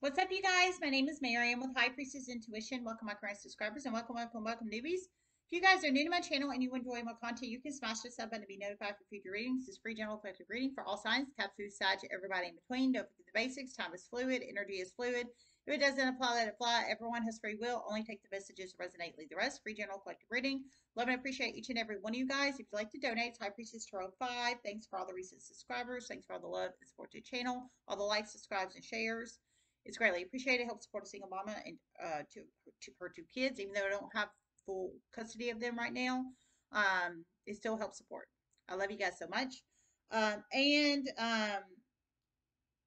What's up, you guys? My name is Mary. I'm with High Priestess Intuition. Welcome, my current subscribers, and welcome, welcome, welcome, newbies. If you guys are new to my channel and you enjoy my content, you can smash the sub button to be notified for future readings. This is free general collective reading for all signs, Capricorn, Sag, everybody in between. Don't forget the basics. Time is fluid. Energy is fluid. If it doesn't apply, let it fly. Everyone has free will. Only take the messages that resonate. Leave the rest. Free general collective reading. Love and appreciate each and every one of you guys. If you'd like to donate, it's High Priestess Tarot 5. Thanks for all the recent subscribers. Thanks for all the love and support to the channel, all the likes, subscribes, and shares. It's greatly appreciated. Help support a single mama and uh, to, to her two kids, even though I don't have full custody of them right now. Um, it still helps support. I love you guys so much. Um, and um,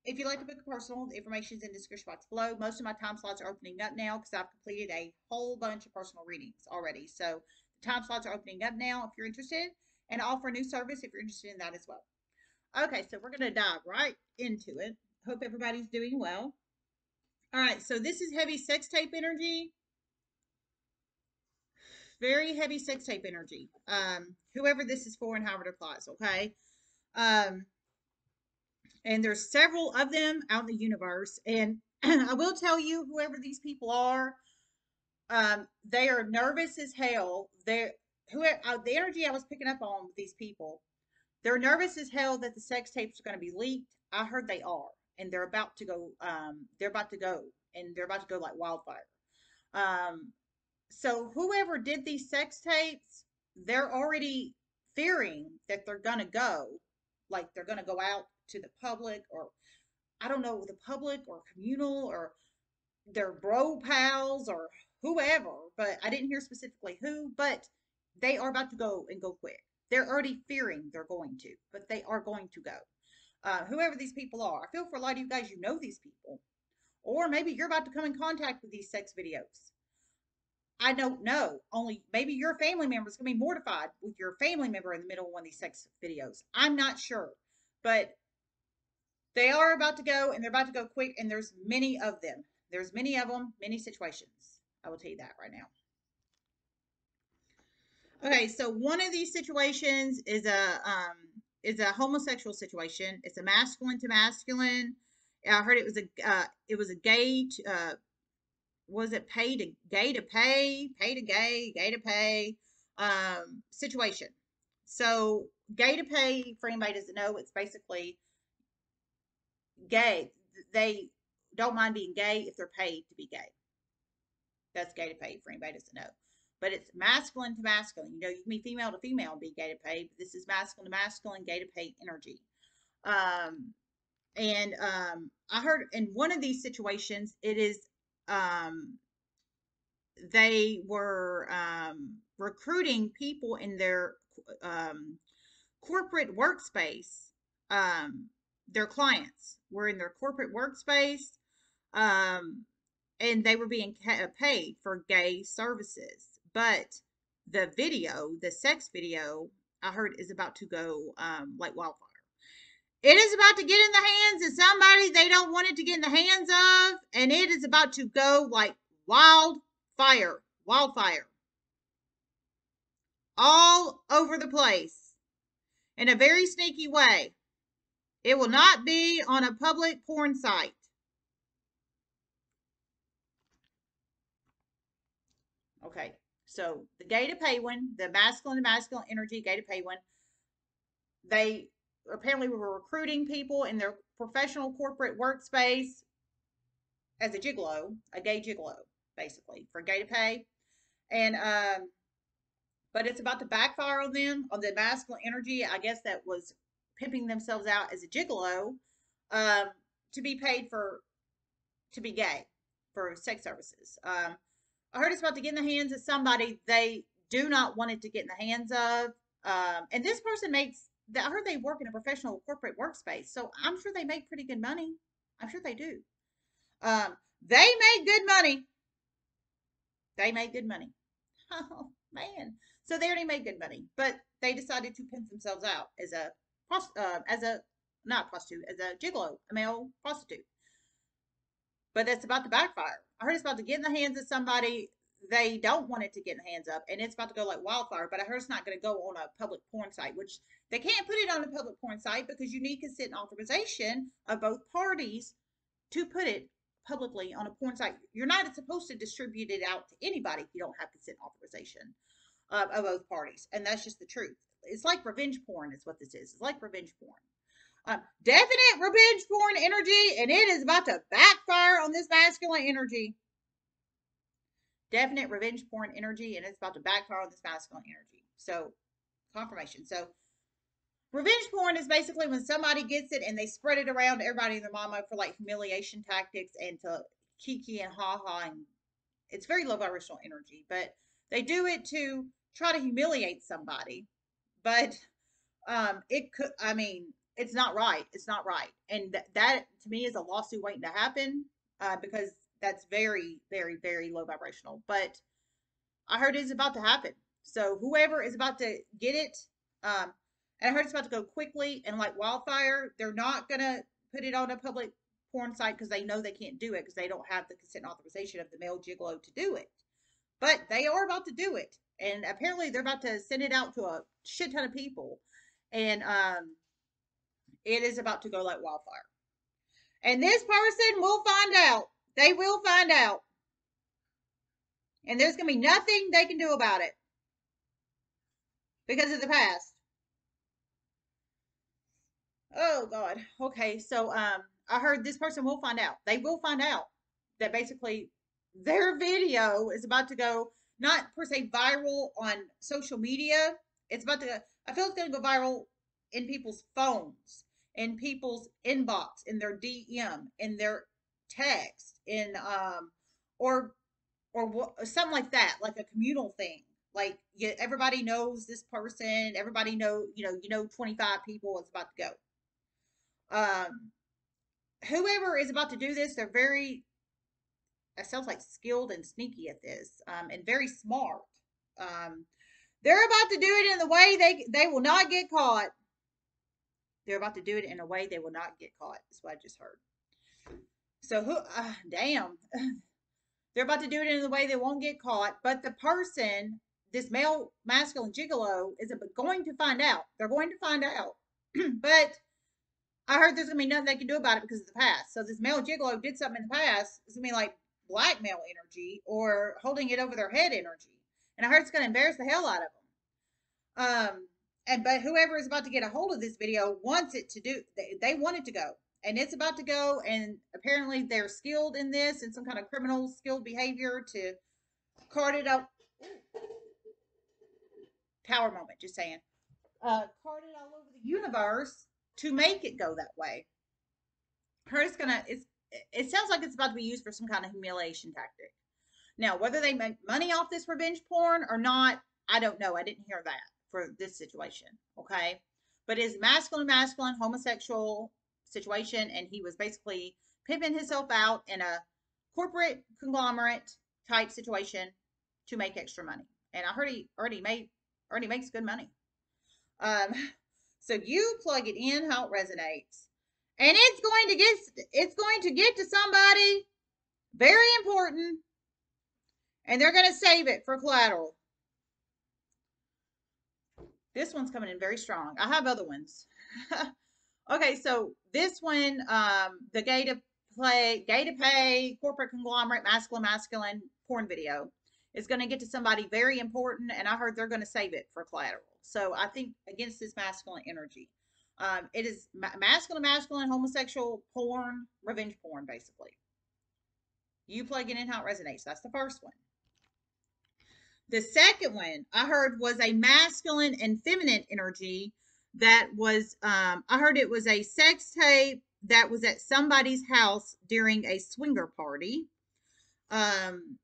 if you'd like to book a personal, the information is in the description box below. Most of my time slots are opening up now because I've completed a whole bunch of personal readings already. So the time slots are opening up now if you're interested. And offer a new service if you're interested in that as well. Okay, so we're going to dive right into it. Hope everybody's doing well. All right, so this is heavy sex tape energy. Very heavy sex tape energy. Um, whoever this is for in it applies, okay? Um, and there's several of them out in the universe. And I will tell you, whoever these people are, um, they are nervous as hell. They're who uh, the energy I was picking up on with these people. They're nervous as hell that the sex tapes are going to be leaked. I heard they are and they're about to go um they're about to go and they're about to go like wildfire. Um so whoever did these sex tapes they're already fearing that they're gonna go like they're gonna go out to the public or i don't know the public or communal or their bro pals or whoever but i didn't hear specifically who but they are about to go and go quick. They're already fearing they're going to but they are going to go uh, whoever these people are. I feel for a lot of you guys, you know these people. Or maybe you're about to come in contact with these sex videos. I don't know. Only maybe your family member is going to be mortified with your family member in the middle of one of these sex videos. I'm not sure. But they are about to go and they're about to go quick and there's many of them. There's many of them, many situations. I will tell you that right now. Okay, so one of these situations is a um, is a homosexual situation. It's a masculine to masculine. I heard it was a uh, it was a gay to, uh, was it pay to gay to pay pay to gay gay to pay um, situation. So gay to pay for anybody doesn't know it's basically gay. They don't mind being gay if they're paid to be gay. That's gay to pay for anybody doesn't know but it's masculine to masculine. You know, you can be female to female and be gay to pay, but this is masculine to masculine, gay to pay energy. Um, and um, I heard in one of these situations, it is um, they were um, recruiting people in their um, corporate workspace. Um, their clients were in their corporate workspace, um, and they were being paid for gay services. But the video, the sex video, I heard is about to go um, like wildfire. It is about to get in the hands of somebody they don't want it to get in the hands of, and it is about to go like wildfire, wildfire, all over the place in a very sneaky way. It will not be on a public porn site. Okay. So the gay to pay one, the masculine to masculine energy gay to pay one, they apparently were recruiting people in their professional corporate workspace as a gigolo, a gay gigolo, basically, for gay to pay. And um, but it's about to backfire on them on the masculine energy. I guess that was pimping themselves out as a gigolo um, to be paid for to be gay for sex services. Um, I heard it's about to get in the hands of somebody they do not want it to get in the hands of. Um, and this person makes, I heard they work in a professional corporate workspace. So I'm sure they make pretty good money. I'm sure they do. Um, they made good money. They made good money. Oh, man. So they already made good money. But they decided to pimp themselves out as a, uh, as a, not prostitute, as a gigolo, a male prostitute. But that's about to backfire. I heard it's about to get in the hands of somebody they don't want it to get in the hands of, and it's about to go like wildfire. But I heard it's not going to go on a public porn site, which they can't put it on a public porn site because you need consent and authorization of both parties to put it publicly on a porn site, you're not supposed to distribute it out to anybody if you don't have consent authorization uh, of both parties. And that's just the truth. It's like revenge porn, is what this is. It's like revenge porn. Um, definite revenge porn energy, and it is about to backfire on this masculine energy. Definite revenge porn energy, and it's about to backfire on this masculine energy. So, confirmation. So, revenge porn is basically when somebody gets it and they spread it around everybody and their mama for like humiliation tactics and to kiki and ha ha. And it's very low vibrational energy, but they do it to try to humiliate somebody. But um, it could, I mean, it's not right. It's not right. And th- that to me is a lawsuit waiting to happen uh, because that's very, very, very low vibrational. But I heard it's about to happen. So whoever is about to get it, um, and I heard it's about to go quickly and like wildfire. They're not gonna put it on a public porn site because they know they can't do it because they don't have the consent authorization of the male gigolo to do it. But they are about to do it, and apparently they're about to send it out to a shit ton of people, and um, it is about to go like wildfire. And this person will find out. They will find out. And there's going to be nothing they can do about it because of the past. Oh God. Okay, so um I heard this person will find out. They will find out that basically their video is about to go not per se viral on social media. It's about to I feel it's gonna go viral in people's phones, in people's inbox, in their DM, in their text, in um or or something like that, like a communal thing. Like you, everybody knows this person, everybody know, you know, you know 25 people it's about to go um, whoever is about to do this, they're very, it sounds like skilled and sneaky at this, um, and very smart. Um, they're about to do it in the way they they will not get caught. They're about to do it in a way they will not get caught. That's what I just heard. So who? Uh, damn. they're about to do it in the way they won't get caught. But the person, this male masculine gigolo, is going to find out. They're going to find out. but I heard there's gonna be nothing they can do about it because of the past. So this male gigolo did something in the past. It's gonna be like blackmail energy or holding it over their head energy. And I heard it's gonna embarrass the hell out of them. Um, and but whoever is about to get a hold of this video wants it to do. They, they want it to go, and it's about to go. And apparently they're skilled in this and some kind of criminal skilled behavior to card it out Power moment, just saying. Uh, card it all over the universe to make it go that way. Her is gonna it's it sounds like it's about to be used for some kind of humiliation tactic. Now, whether they make money off this revenge porn or not, I don't know. I didn't hear that for this situation. Okay. But it's masculine, masculine, homosexual situation, and he was basically pimping himself out in a corporate conglomerate type situation to make extra money. And I heard he already made already makes good money. Um, so you plug it in how it resonates. And it's going to get it's going to get to somebody very important. And they're going to save it for collateral. This one's coming in very strong. I have other ones. okay, so this one, um, the gay to play, gay to pay, corporate conglomerate, masculine, masculine porn video is going to get to somebody very important, and I heard they're going to save it for collateral. So I think against this masculine energy. Um, it is ma- masculine, masculine, homosexual porn, revenge porn, basically. You plug it in how it resonates. That's the first one. The second one I heard was a masculine and feminine energy that was, um, I heard it was a sex tape that was at somebody's house during a swinger party. Um,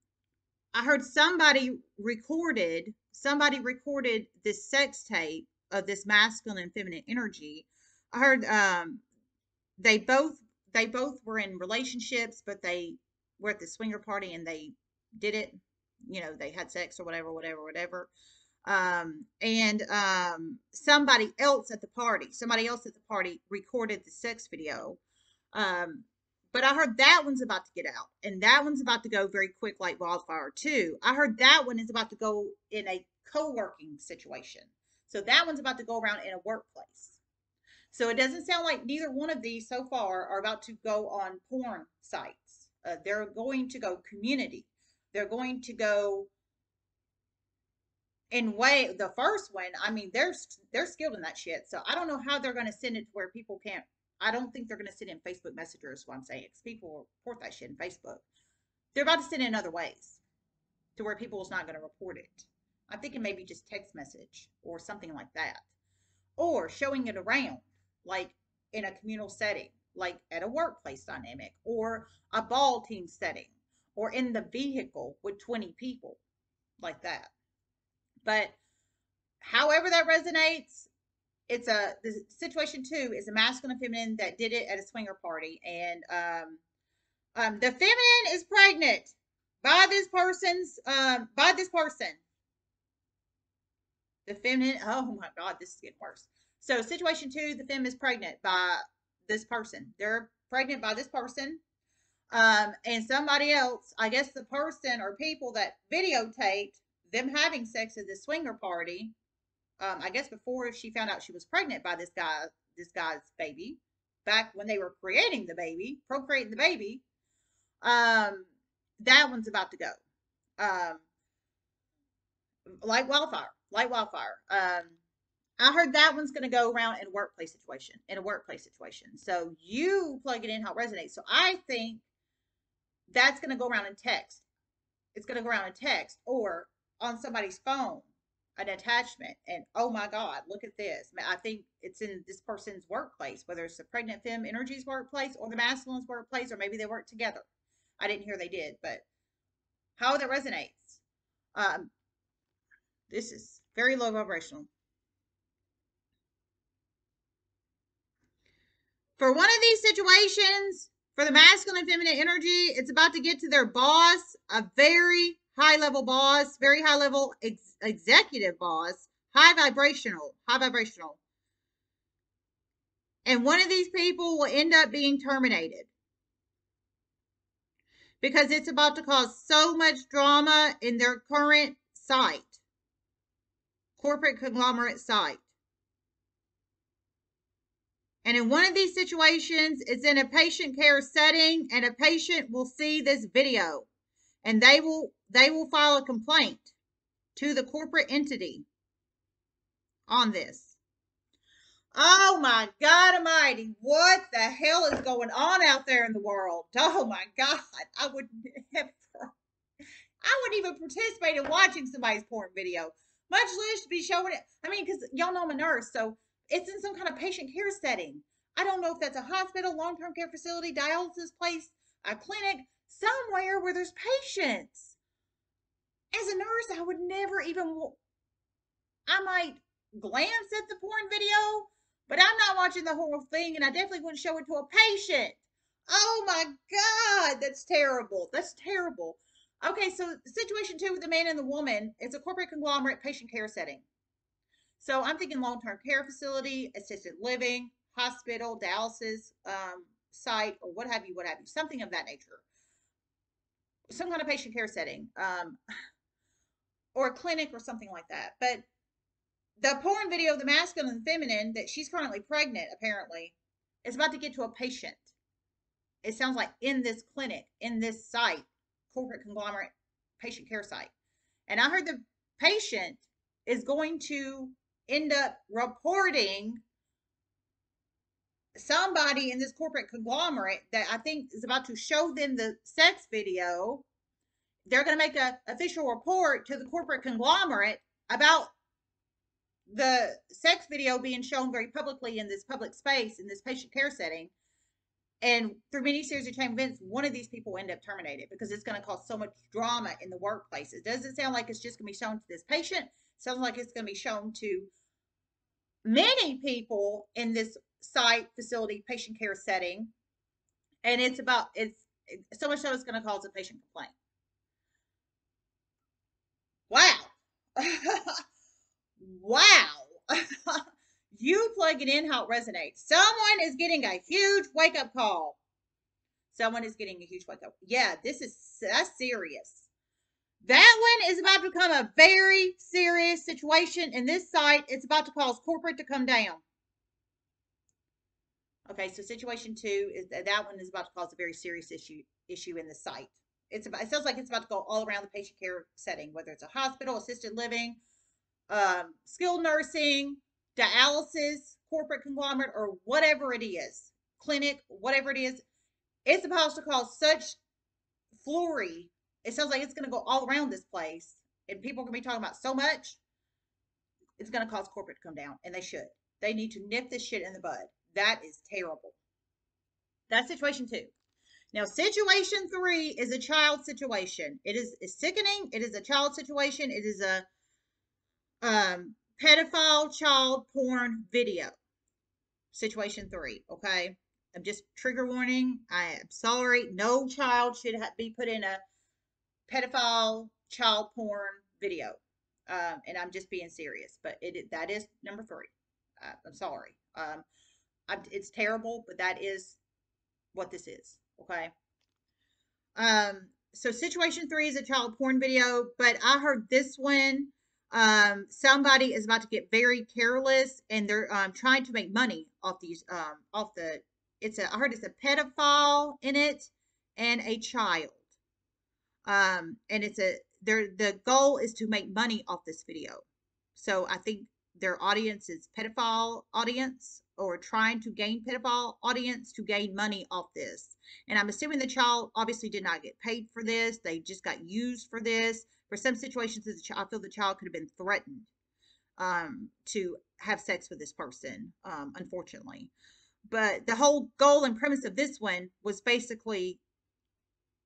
I heard somebody recorded somebody recorded this sex tape of this masculine and feminine energy. I heard um, they both they both were in relationships, but they were at the swinger party and they did it. You know, they had sex or whatever, whatever, whatever. Um, and um, somebody else at the party, somebody else at the party recorded the sex video. Um, but I heard that one's about to get out, and that one's about to go very quick like wildfire too. I heard that one is about to go in a co-working situation. So that one's about to go around in a workplace. So it doesn't sound like neither one of these so far are about to go on porn sites. Uh, they're going to go community. They're going to go in way the first one. I mean, they're they're skilled in that shit. So I don't know how they're going to send it to where people can't. I don't think they're going to send in Facebook Messenger. Is what I'm saying. Because people report that shit in Facebook. They're about to send it in other ways to where people's not going to report it. I'm thinking maybe just text message or something like that, or showing it around like in a communal setting, like at a workplace dynamic or a ball team setting or in the vehicle with 20 people like that. But however that resonates, it's a the situation two is a masculine and feminine that did it at a swinger party and um um the feminine is pregnant by this person's um by this person. The feminine oh my god this is getting worse. So situation two the fem is pregnant by this person. They're pregnant by this person um and somebody else i guess the person or people that videotaped them having sex at the swinger party. Um, I guess before she found out she was pregnant by this guy, this guy's baby, back when they were creating the baby, procreating the baby. Um, that one's about to go. Um, like wildfire, like wildfire. Um, I heard that one's going to go around in a workplace situation, in a workplace situation. So you plug it in how it resonates. So I think that's going to go around in text. It's going to go around in text, or on somebody's phone an attachment and oh my god look at this. I think it's in this person's workplace whether it's the pregnant femme energy's workplace or the masculine's workplace or maybe they work together. I didn't hear they did but how that resonates um this is very low vibrational. For one of these situations for the masculine and feminine energy it's about to get to their boss a very high level boss, very high level ex- executive boss, high vibrational, high vibrational. And one of these people will end up being terminated because it's about to cause so much drama in their current site, corporate conglomerate site. And in one of these situations, it's in a patient care setting, and a patient will see this video and they will they will file a complaint to the corporate entity on this. Oh my God Almighty, what the hell is going on out there in the world? Oh my God, I would never, I wouldn't even participate in watching somebody's porn video, much less be showing it. I mean, because y'all know I'm a nurse, so it's in some kind of patient care setting. I don't know if that's a hospital, long term care facility, dialysis place, a clinic, somewhere where there's patients. As a nurse, I would never even, I might glance at the porn video, but I'm not watching the whole thing, and I definitely wouldn't show it to a patient. Oh my God, that's terrible. That's terrible. Okay, so situation two with the man and the woman, it's a corporate conglomerate patient care setting. So I'm thinking long term care facility, assisted living, hospital, dialysis um, site, or what have you, what have you, something of that nature some kind of patient care setting um, or a clinic or something like that. But the porn video of the masculine and feminine that she's currently pregnant, apparently, is about to get to a patient. It sounds like in this clinic, in this site, corporate conglomerate patient care site. And I heard the patient is going to end up reporting somebody in this corporate conglomerate that I think is about to show them the sex video. They're going to make an official report to the corporate conglomerate about the sex video being shown very publicly in this public space in this patient care setting. And through many series of chain events, one of these people will end up terminated because it's going to cause so much drama in the workplace. It doesn't sound like it's just going to be shown to this patient. Sounds like it's going to be shown to many people in this site, facility, patient care setting. And it's about, it's so much so it's going to cause a patient complaint. Wow. wow. you plug it in how it resonates. Someone is getting a huge wake up call. Someone is getting a huge wake up. Yeah, this is that's serious. That one is about to become a very serious situation in this site. It's about to cause corporate to come down. Okay, so situation two is that one is about to cause a very serious issue issue in the site. It's about, it sounds like it's about to go all around the patient care setting, whether it's a hospital, assisted living, um, skilled nursing, dialysis, corporate conglomerate, or whatever it is, clinic, whatever it is. It's supposed to cause such flurry. It sounds like it's going to go all around this place, and people are going to be talking about so much. It's going to cause corporate to come down, and they should. They need to nip this shit in the bud. That is terrible. That's situation two. Now, situation three is a child situation. It is, sickening. It is a child situation. It is a um, pedophile child porn video. Situation three. Okay. I'm just trigger warning. I am sorry. No child should be put in a pedophile child porn video. Um, and I'm just being serious, but it that is number three. Uh, I'm sorry. Um, I'm, it's terrible, but that is what this is. Okay. Um, so situation three is a child porn video, but I heard this one. Um, somebody is about to get very careless and they're um, trying to make money off these um, off the it's a I heard it's a pedophile in it and a child. Um, and it's a their the goal is to make money off this video. So I think their audience is pedophile audience or trying to gain pedophile audience to gain money off this. And I'm assuming the child obviously did not get paid for this. They just got used for this. For some situations, the child, I feel the child could have been threatened um, to have sex with this person, um, unfortunately. But the whole goal and premise of this one was basically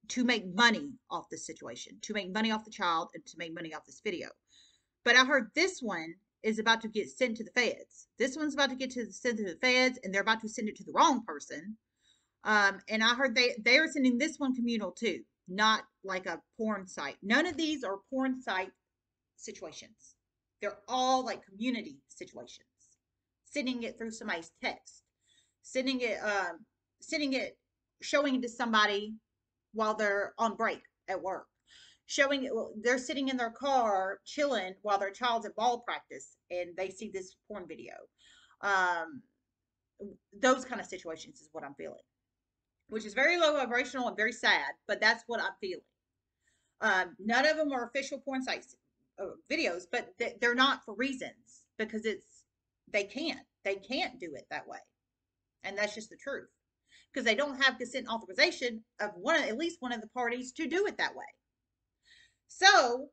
to make money off this situation, to make money off the child, and to make money off this video. But I heard this one is about to get sent to the feds. This one's about to get to the, sent to the feds, and they're about to send it to the wrong person. Um, and I heard they they are sending this one communal too, not like a porn site. None of these are porn site situations. They're all like community situations. Sending it through somebody's text, sending it, um, sending it, showing it to somebody while they're on break at work. Showing they're sitting in their car chilling while their child's at ball practice and they see this porn video. Um, those kind of situations is what i'm feeling which is very low vibrational and very sad but that's what i'm feeling. Um, none of them are official porn sites uh, videos but th- they're not for reasons because it's they can't they can't do it that way. And that's just the truth because they don't have consent authorization of one at least one of the parties to do it that way so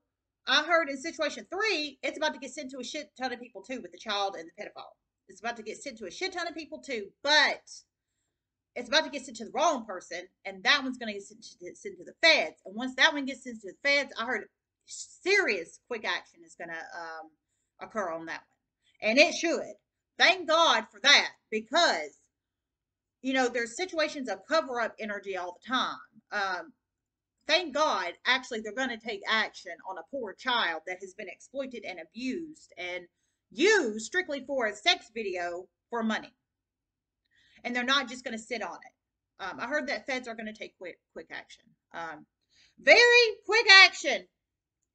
I heard in situation three, it's about to get sent to a shit ton of people too with the child and the pedophile. It's about to get sent to a shit ton of people too, but it's about to get sent to the wrong person, and that one's going to get sent to, sent to the feds. And once that one gets sent to the feds, I heard serious quick action is going to um, occur on that one, and it should. Thank God for that because you know there's situations of cover up energy all the time. Um, thank God, actually, they're going to take action on a poor child that has been exploited and abused and used strictly for a sex video for money. And they're not just going to sit on it. Um, I heard that feds are going to take quick, quick action. Um, very quick action.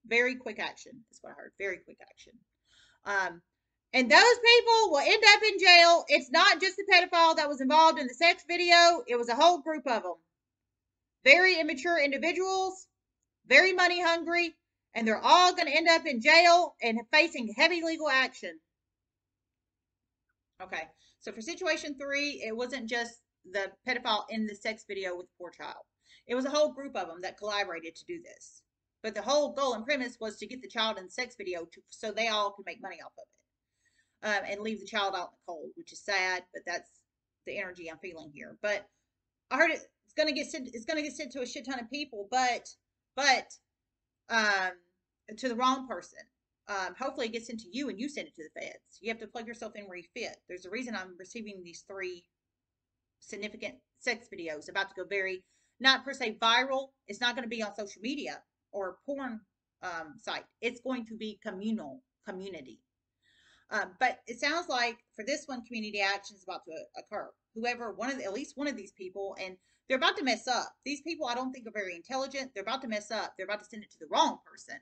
Very quick action is what I heard. Very quick action. Um, and those people will end up in jail. It's not just the pedophile that was involved in the sex video. It was a whole group of them very immature individuals, very money hungry, and they're all going to end up in jail and facing heavy legal action. Okay, so for situation three, it wasn't just the pedophile in the sex video with the poor child. It was a whole group of them that collaborated to do this. But the whole goal and premise was to get the child in the sex video to, so they all can make money off of it um, and leave the child out in the cold, which is sad, but that's the energy I'm feeling here. But I heard it it's gonna get sent. It's gonna get sent to a shit ton of people, but but um, to the wrong person. Um, hopefully, it gets into you and you send it to the feds. You have to plug yourself in where you fit. There's a reason I'm receiving these three significant sex videos about to go very not per se viral. It's not going to be on social media or porn um, site. It's going to be communal community. Um, but it sounds like for this one, community action is about to occur. Whoever one of the, at least one of these people, and they're about to mess up. These people I don't think are very intelligent. They're about to mess up. They're about to send it to the wrong person.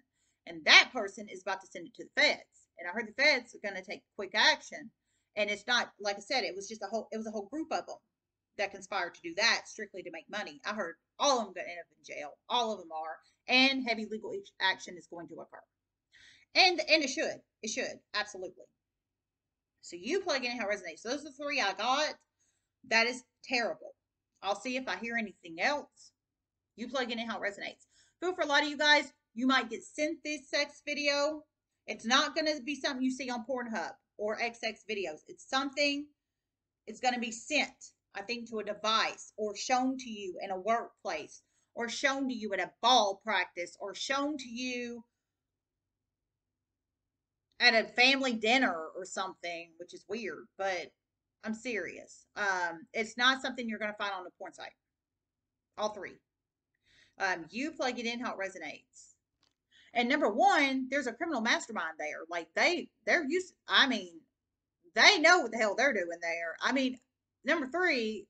And that person is about to send it to the feds. And I heard the feds are going to take quick action. And it's not like I said, it was just a whole it was a whole group of them that conspired to do that strictly to make money. I heard all of them going to end up in jail. All of them are, and heavy legal action is going to occur. And and it should. It should absolutely. So you plug in how it resonates. Those are the three I got. That is terrible. I'll see if I hear anything else. You plug in how it resonates. But for a lot of you guys, you might get sent this sex video. It's not going to be something you see on Pornhub or XX videos. It's something, it's going to be sent, I think, to a device or shown to you in a workplace or shown to you at a ball practice or shown to you at a family dinner or something, which is weird, but I'm serious. Um, it's not something you're going to find on a porn site. All three. Um, you plug it in how it resonates. And number one, there's a criminal mastermind there. Like they, they're used. I mean, they know what the hell they're doing there. I mean, number three,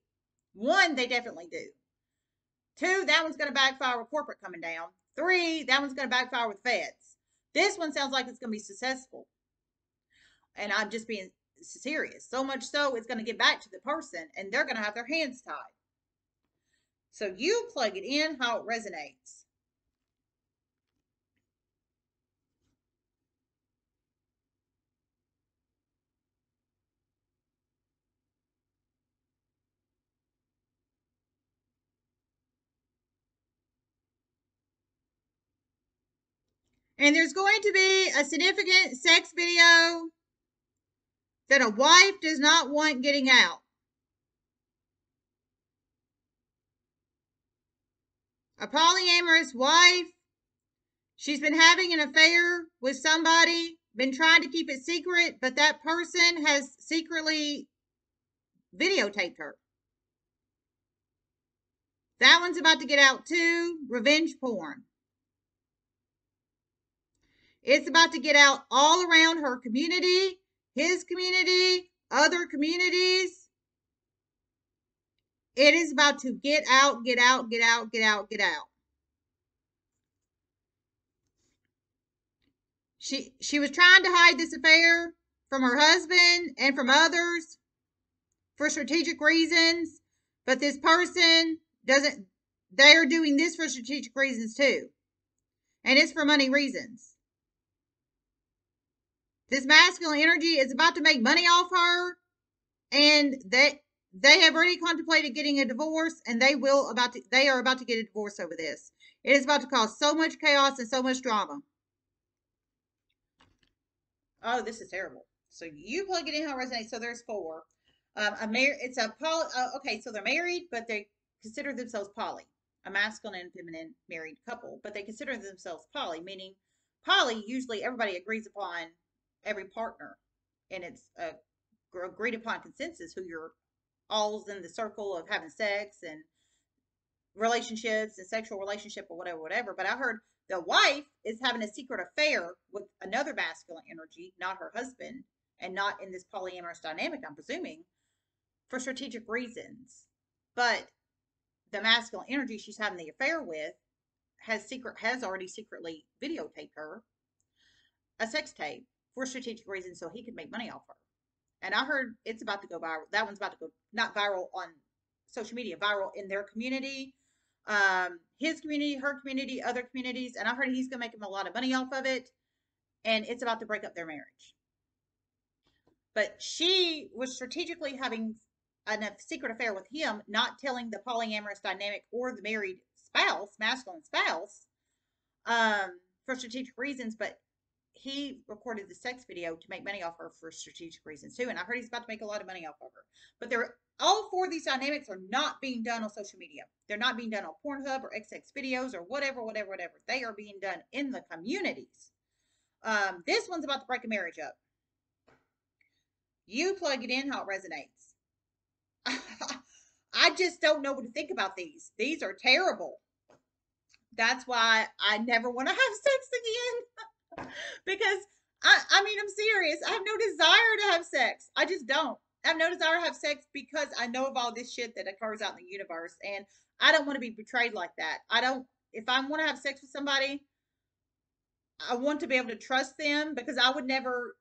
one, they definitely do. Two, that one's going to backfire with corporate coming down. Three, that one's going to backfire with feds. This one sounds like it's going to be successful. And I'm just being serious. So much so, it's going to get back to the person and they're going to have their hands tied. So you plug it in how it resonates. And there's going to be a significant sex video that a wife does not want getting out. A polyamorous wife, she's been having an affair with somebody, been trying to keep it secret, but that person has secretly videotaped her. That one's about to get out too. Revenge porn. It's about to get out all around her community, his community, other communities. It is about to get out, get out, get out, get out, get out. She she was trying to hide this affair from her husband and from others for strategic reasons, but this person doesn't they are doing this for strategic reasons too. And it's for money reasons. This masculine energy is about to make money off her, and they they have already contemplated getting a divorce, and they will about to they are about to get a divorce over this. It is about to cause so much chaos and so much drama. Oh, this is terrible. So you plug it in how it resonates. So there's four. Um, a mar- it's a poly. Uh, okay, so they're married, but they consider themselves poly, a masculine and feminine married couple, but they consider themselves poly, meaning poly. Usually, everybody agrees upon every partner, and it's a agreed upon consensus who you're all's in the circle of having sex and relationships and sexual relationship or whatever, whatever. But I heard the wife is having a secret affair with another masculine energy, not her husband, and not in this polyamorous dynamic, I'm presuming, for strategic reasons. But the masculine energy she's having the affair with has secret has already secretly videotaped her a sex tape for strategic reasons so he could make money off her. And I heard it's about to go viral. That one's about to go not viral on social media, viral in their community, um, his community, her community, other communities. And I heard he's going to make him a lot of money off of it. And it's about to break up their marriage. But she was strategically having a secret affair with him, not telling the polyamorous dynamic or the married spouse, masculine spouse, um, for strategic reasons. But he recorded the sex video to make money off her for strategic reasons too. And I heard he's about to make a lot of money off of her. But they're all four of these dynamics are not being done on social media. They're not being done on Pornhub or XX videos or whatever, whatever, whatever. They are being done in the communities. Um, this one's about to break a marriage up. You plug it in how it resonates. I just don't know what to think about these. These are terrible. That's why I never want to have sex again. because I, I mean, I'm serious. I have no desire to have sex. I just don't. I have no desire to have sex because I know of all this shit that occurs out in the universe, and I don't want to be betrayed like that. I don't. If I want to have sex with somebody, I want to be able to trust them because I would never,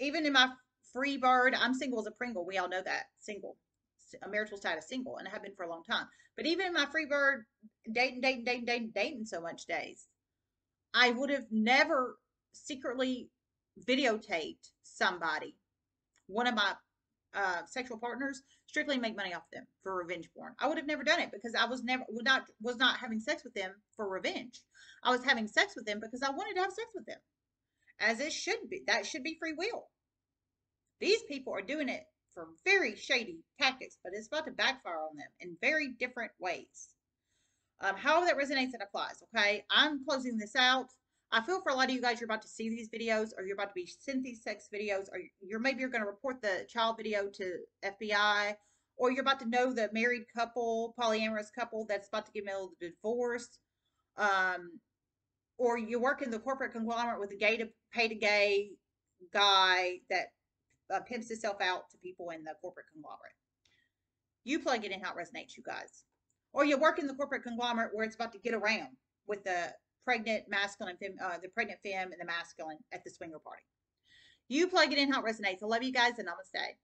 even in my free bird. I'm single as a Pringle. We all know that. Single. A marital status single, and I have been for a long time. But even in my free bird dating, dating, dating, dating, dating so much days, I would have never secretly videotaped somebody, one of my uh, sexual partners, strictly make money off them for revenge porn. I would have never done it because I was never would not was not having sex with them for revenge. I was having sex with them because I wanted to have sex with them, as it should be. That should be free will. These people are doing it for very shady tactics, but it's about to backfire on them in very different ways. Um, however, that resonates and applies. Okay, I'm closing this out. I feel for a lot of you guys, you're about to see these videos, or you're about to be sent these sex videos, or you're maybe you're going to report the child video to FBI, or you're about to know the married couple, polyamorous couple that's about to get married divorce, um, or you work in the corporate conglomerate with a gay to pay to gay guy that uh, pimps himself out to people in the corporate conglomerate. You plug it in how it resonates, you guys. Or you work in the corporate conglomerate where it's about to get around with the pregnant masculine, fem, uh, the pregnant femme and the masculine at the swinger party. You plug it in how it resonates. I love you guys and namaste.